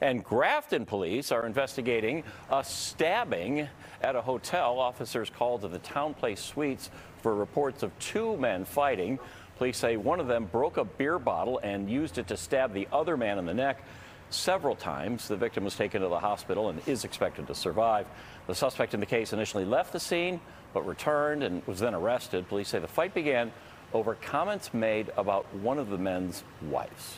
And Grafton police are investigating a stabbing at a hotel. Officers called to the TownePlace Suites for reports of two men fighting. Police say one of them broke a beer bottle and used it to stab the other man in the neck several times. The victim was taken to the hospital and is expected to survive. The suspect in the case initially left the scene but returned and was then arrested. Police say the fight began over comments made about one of the men's wives.